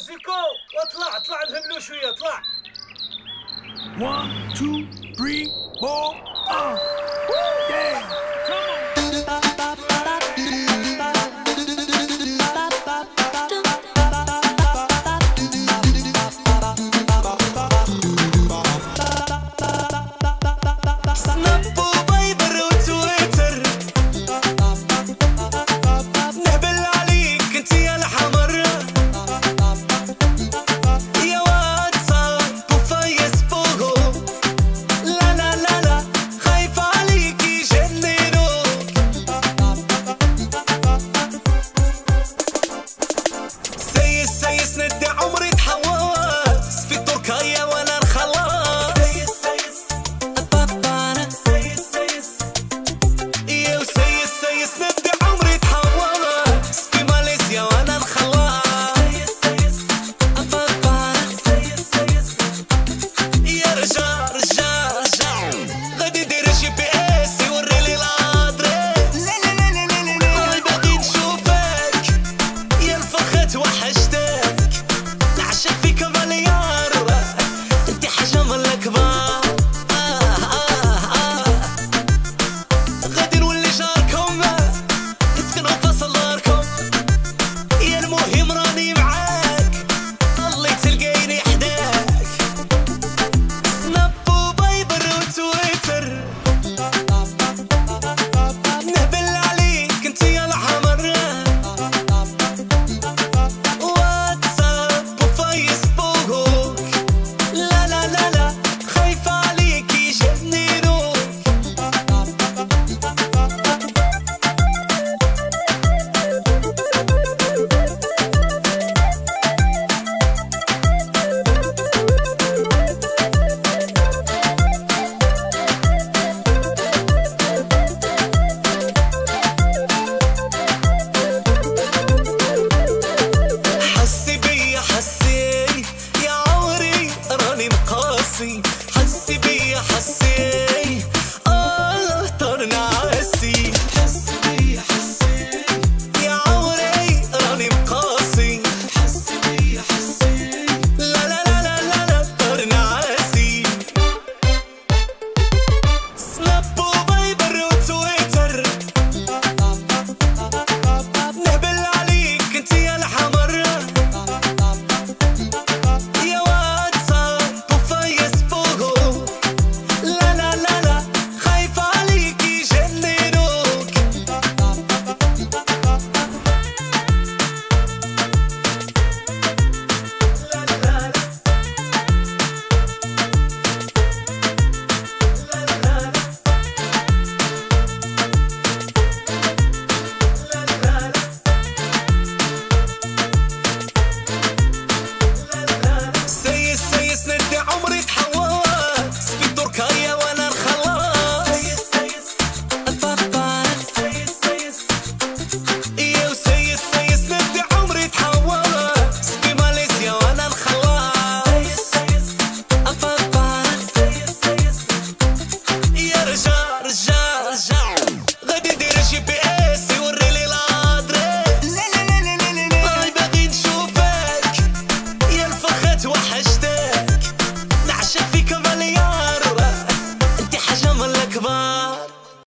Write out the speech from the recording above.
زيكو واطلع اطلع نهملو شوية اطلع. 1 2 3 4 ah